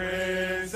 Prince